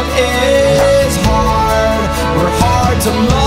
love is hard. We're hard to love.